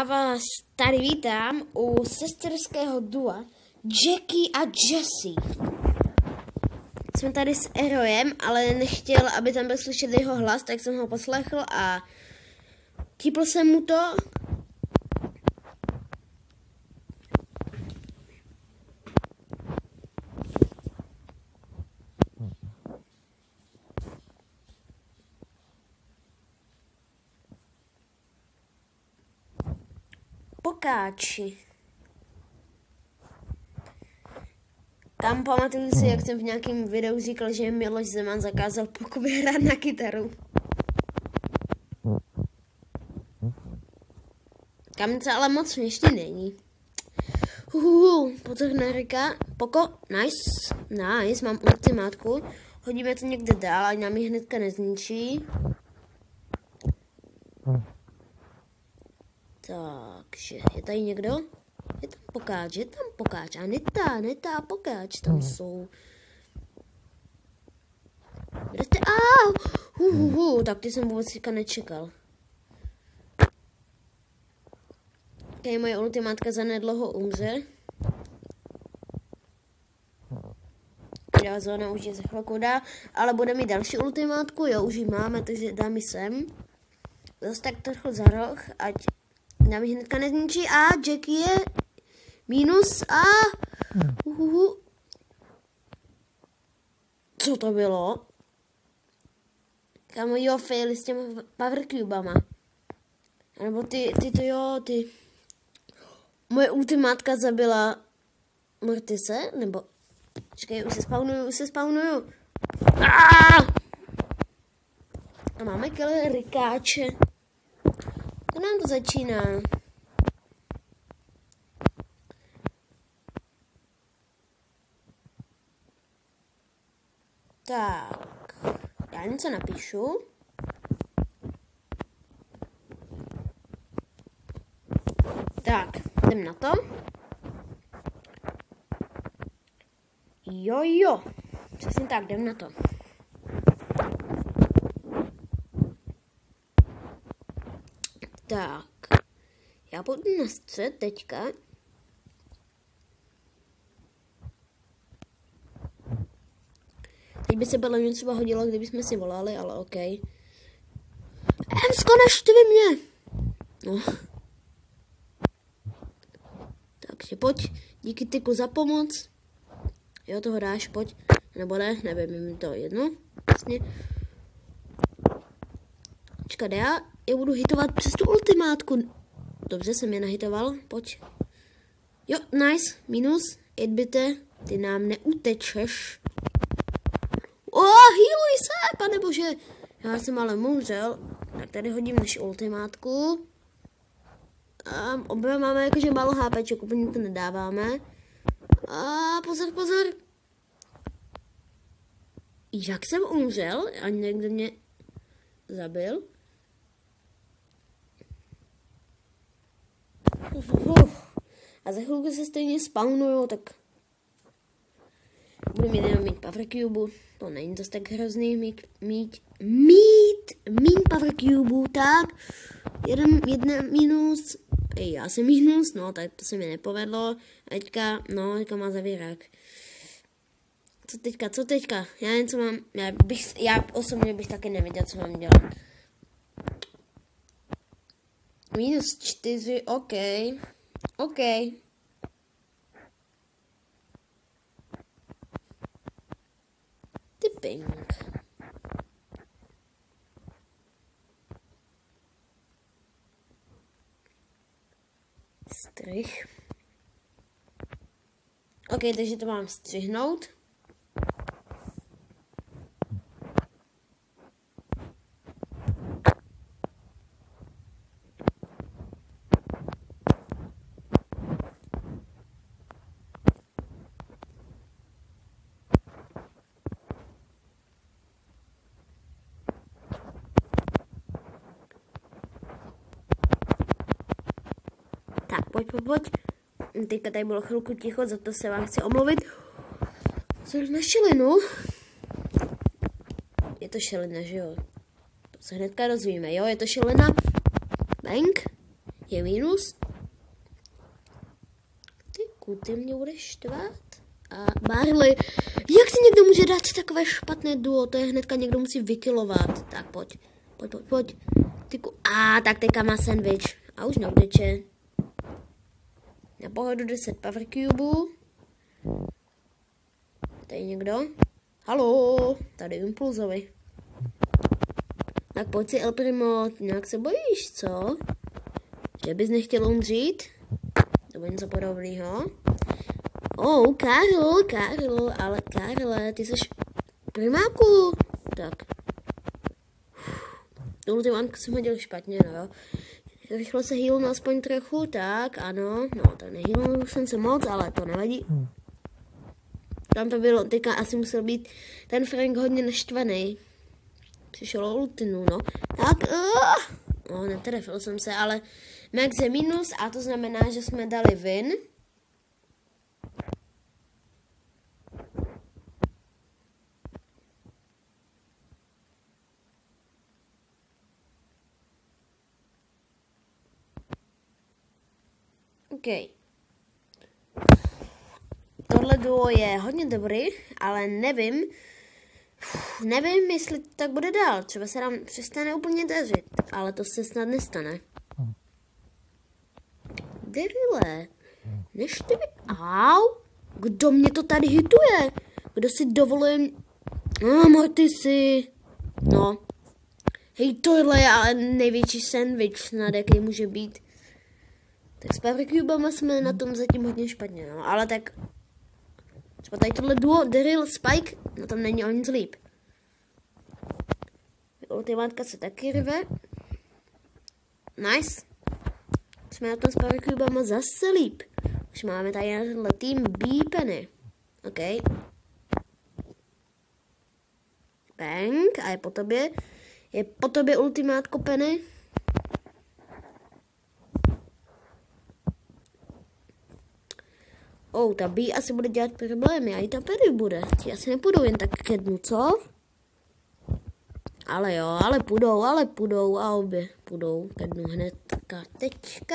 Já vás tady vítám u sesterského dua Jackie a Jessie. Jsme tady s Erojem, ale nechtěl, aby tam byl slyšet jeho hlas, tak jsem ho poslechl a tipl jsem mu to. Pokáči. Tam pamatuju si, jak jsem v nějakém videu říkal, že Miloš Zeman zakázal Pokovi hrát na kytaru. Kamce ale moc směšný není. Uhuhu, na Rika. Poko, nice, nice, mám ultimátku. Hodíme to někde dál, ať nám ji hnedka nezničí. Takže, je tady někdo? Je tam pokáč, je tam pokáč. A netá, netá pokáč tam jsou. Kde jste? Au! Hu, hu, hu, tak ty jsem vůbec teďka nečekal. Okay, moje ultimátka za nedlouho umře. Já zóna už je za chvilku dá, ale bude mít další ultimátku, jo, už ji máme, takže dám ji sem. Zase tak trochu za roh, ať nám ji hnedka nezničí. A Jackie je minus a... Uhuhu. Co to bylo? Kamo, jo, faily s těma power cubama. Nebo ty, ty to jo, ty... Moje ultimátka zabila Mortise, nebo... Počkej, už se spawnuju, už se spawnuju. A máme killer Rikáče. Nám to začíná. Tak, já něco napíšu. Tak, jdem na to. Jo, jo, přesně tak, jdem na to. Tak, já půjdu na střed teďka. Teď by se podle mě třeba hodilo, kdybychom si volali, ale OK. Emsko, neštvi mě! No. Takže pojď, díky tyku za pomoc. Jo, toho dáš, pojď. Nebo ne, nevím, mi to jedno. Vlastně. Čekat, já je budu hitovat přes tu ultimátku. Dobře, jsem je nahitoval, pojď. Jo, nice, minus, jedbite, ty nám neutečeš. O, oh, healuj se, pane bože. Já jsem ale umřel. Tak tady hodím naši ultimátku. A obě máme jakože málo HPček, úplně to nedáváme. A pozor, pozor. Jak jsem umřel a někdo mě zabil? Uf, uf. A za chvilku se stejně spawnuju, tak budu mít jenom mít power cube. To není to tak hrozný mít, mít, mít, mít power cube, tak. Jeden, jedna minus, Ej, já jsem minus, no, tak to se mi nepovedlo. A teďka, no, teďka má zavírák. Co teďka, co teďka? Já něco mám, já, bych, já osobně bych taky nevěděl, co mám dělat. Minus čtyři, OK. OK. Tipping. Strych. OK, takže to mám střihnout. Tak, pojď, pojď, pojď. Teďka tady bylo chvilku ticho, za to se vám chci omluvit. Jsem na šelinu. Je to šelina, že jo? To se hnedka dozvíme, jo? Je to šelina. Bank. je minus. Ty kuty mě budeš štvat. A Barley, jak si někdo může dát takové špatné duo, to je hnedka někdo musí vykilovat. Tak pojď, pojď, pojď, pojď. Ty ku... A tak teďka má sandwich. A už neuteče. Na pohodu 10 power cube. Tady někdo? Halo, tady Impulzovi. Tak pojď si El Primo, nějak se bojíš, co? Že bys nechtěl umřít? Nebo něco podobného? Oh, Karol, Karol, ale Karle, ty jsi primáku. Tak. Ultimátku jsem hodil špatně, no jo. Rychle se healnu aspoň trochu, tak, ano. No, to nehealnul jsem se moc, ale to nevadí. Tam to bylo, teďka asi musel být ten Frank hodně naštvaný. Přišel ultinu, no. Tak, uh, no, netrefil jsem se, ale max je minus a to znamená, že jsme dali win. OK. Tohle duo je hodně dobrý, ale nevím, nevím, jestli to tak bude dál. Třeba se nám přestane úplně dařit, ale to se snad nestane. Devile, než ty mi... Au, kdo mě to tady hituje? Kdo si dovoluje... No, Mortisy. No. Hej, tohle je ale největší sandwich, snad jaký může být. Tak s Powercubama jsme na tom zatím hodně špatně, no. Ale tak... Třeba tady tohle duo Daryl Spike, na tom není o nic líp. Ultimátka se taky rve. Nice. Jsme na tom s Powercubama zase líp. Už máme tady na tenhle tým B Penny. OK. Bang. A je po tobě. Je po tobě ultimátko Penny. Oh, ta B asi bude dělat problémy, a i ta Penny bude. Ti asi nepůjdou jen tak ke dnu, co? Ale jo, ale půjdou, ale půjdou a obě půjdou ke dnu hned. Teďka.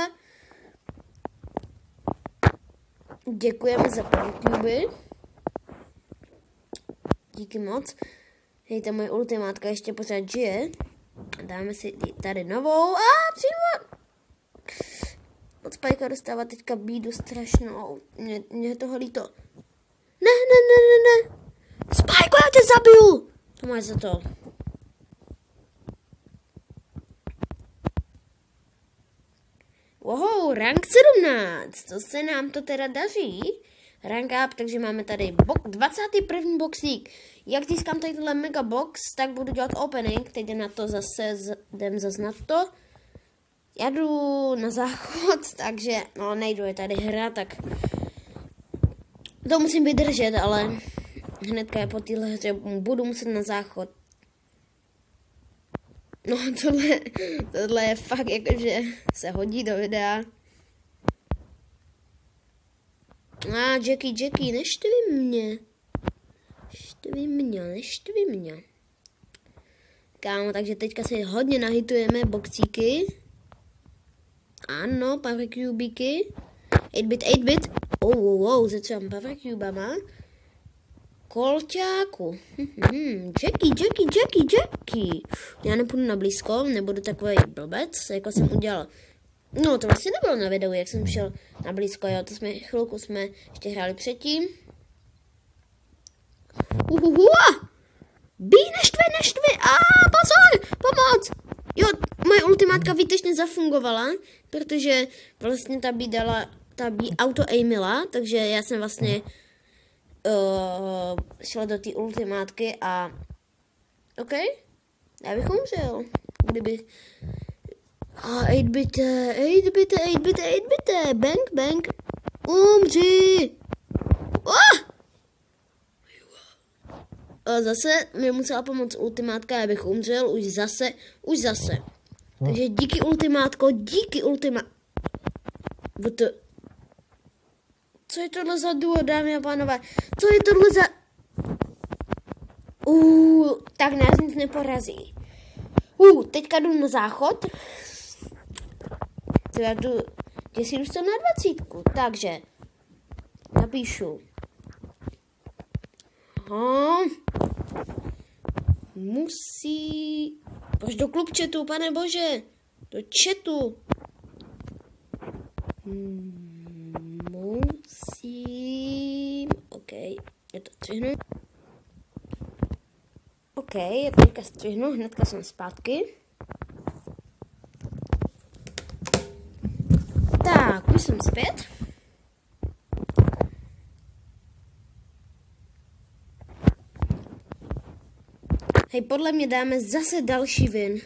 Děkujeme za ProTube. Díky moc. Hej, ta moje ultimátka ještě pořád žije. Dáme si tady novou. A přímo od Spajka dostává teďka bídu strašnou. Mě, mě toho líto. Ne, ne, ne, ne, ne. Spajko, já tě zabiju. To máš za to. Wow, rank 17. To se nám to teda daří. Rank up, takže máme tady bo- 21. boxík. Jak získám tady tohle mega box, tak budu dělat opening. Teď na to zase, jdem zase na to. Já jdu na záchod, takže, no nejdu, je tady hra, tak to musím vydržet, ale hnedka je po téhle hře budu muset na záchod. No tohle, tohle je fakt jakože se hodí do videa. A ah, Jackie, Jackie, neštvi mě. Neštvi mě, neštvi mě. Kámo, takže teďka si hodně nahitujeme boxíky. Ano, power cubíky. 8-bit, 8-bit. Oh, wow, wow, začám power cubama. Kolťáku. Hmm, Jackie, Jackie, Jackie, Jackie. Já nepůjdu na blízko, nebudu takový blbec, jako jsem udělal. No, to vlastně nebylo na videu, jak jsem šel na blízko, jo, to jsme, chvilku jsme ještě hráli předtím. Uhuhu! Bí, neštve, neštve! A pozor, pomoc! Jo, moje ultimátka výtečně zafungovala, protože vlastně ta bí dala, ta bí auto aimila, takže já jsem vlastně uh, šla do té ultimátky a OK, já bych umřel, kdyby a 8 bite, 8 bite, 8 bite, 8 bite, bang, bang, umři! Oh! A zase mi musela pomoct ultimátka, abych umřel, už zase, už zase. Takže díky ultimátko, díky ultima... To... Co je tohle za duo, dámy a pánové? Co je tohle za... Uh, tak nás nic neporazí. Uh, teďka jdu na záchod. Já na dvacítku, takže napíšu. Aha. Musí... Proč do klub chatu, pane bože? Do chatu. Hmm, musím... OK, je to střihnu. OK, je teďka střihnu, hnedka jsem zpátky. Tak, už jsem zpět. Hej, podle mě dáme zase další vin.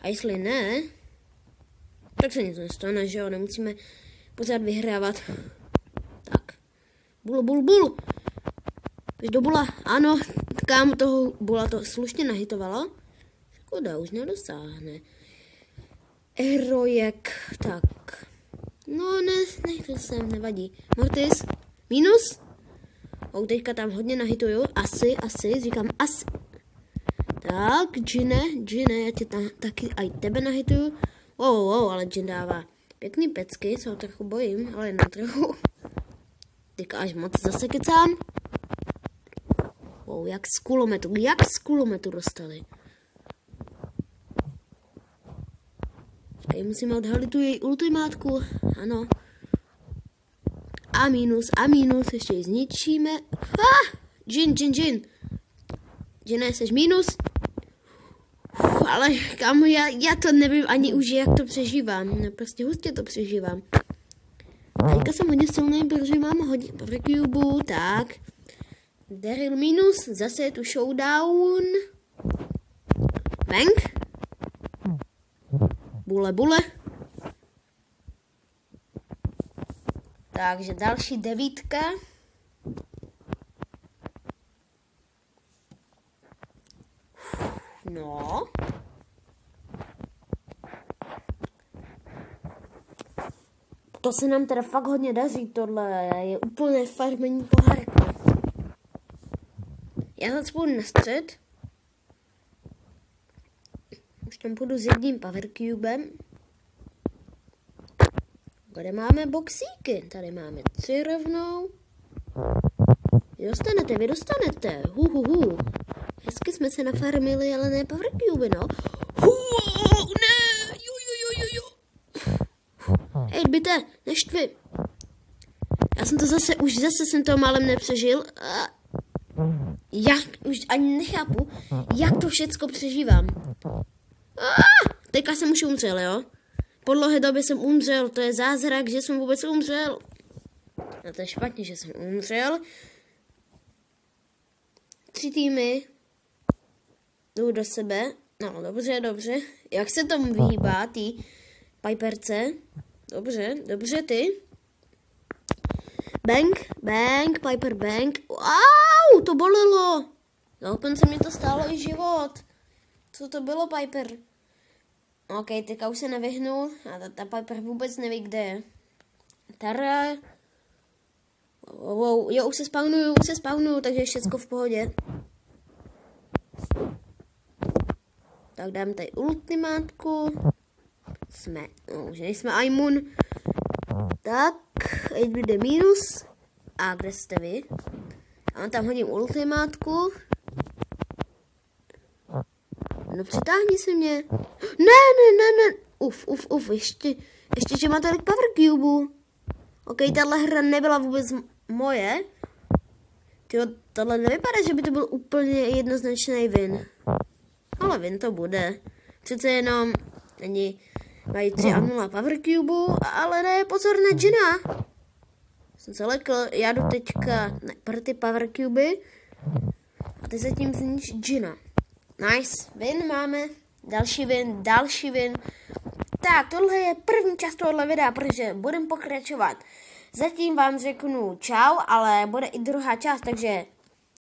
A jestli ne, tak se nic nestane, že jo, nemusíme pořád vyhrávat. Tak, bul, bul, bul. Pojď do bula, ano, kámo toho bula to slušně nahitovalo. Škoda, už nedosáhne. Erojek, tak. No, ne, nechtěl jsem, nevadí. Mortis, minus? O, teďka tam hodně nahituju, asi, asi, říkám asi. Tak, Gine, Gine, já tě tam taky aj tebe nahituju. Wow, wow, ale Gin dává pěkný pecky, se ho trochu bojím, ale na trochu. Teďka až moc zase kecám. Wow, jak z kulometu, jak z kulometu dostali. Počkej, musíme odhalit tu její ultimátku. Ano. A minus, a minus, ještě ji zničíme. Ah! Jin, Jin, Jin. Jin, jsi minus. Uf, ale kámo, já, já to nevím ani už, jak to přežívám. No, prostě hustě to přežívám. Teďka jsem hodně silný, protože mám hodně Powercube, tak. Daryl minus, zase je tu showdown. Bank. Bule, bule. Takže další devítka. No. To se nám teda fakt hodně daří, tohle je úplně farmení pohárku. Já zacpu na střed. Už tam půjdu s jedním power cubem. Kde máme boxíky? Tady máme tři rovnou. Vy dostanete, vy dostanete. Hu, hu, hu. Hezky jsme se nafarmili, ale ne cube, no. Hu, ne, jo, jo, jo, jo, jo. Hej, byte, neštvi. Já jsem to zase, už zase jsem to málem nepřežil. A jak, už ani nechápu, jak to všecko přežívám. Ah, teďka jsem už umřel, jo? Po dlouhé době jsem umřel, to je zázrak, že jsem vůbec umřel. No to je špatně, že jsem umřel. Tři týmy. Jdu do sebe. No, dobře, dobře. Jak se tomu vyhýbá, ty Piperce? Dobře, dobře, ty. Bang, bang, Piper bang. Wow, to bolelo. Dokonce mi to stálo i život. Co to bylo, Piper? OK, teďka už se nevyhnu a ta, ta Piper vůbec neví, kde je. Tara. Wow, wow, jo, už se spawnuju, už se spawnuju, takže je všechno v pohodě. Tak dám tady ultimátku. Jsme, no, už nejsme Aimun. Tak, bude minus. A kde jste vy? A tam hodím ultimátku. No přitáhni se mě. Ne, ne, ne, ne. Uf, uf, uf, ještě, ještě, že má tolik power cube. OK, tahle hra nebyla vůbec moje. Tyjo, tohle nevypadá, že by to byl úplně jednoznačný win. Ale win to bude. Přece jenom není mají 3 a 0 power cube, ale ne, pozor na Gina. Jsem se lekl, já jdu teďka na ty power cube a ty zatím znič Gina. Nice, win máme, další win, další win. Tak, tohle je první část tohle videa, protože budeme pokračovat. Zatím vám řeknu čau, ale bude i druhá část, takže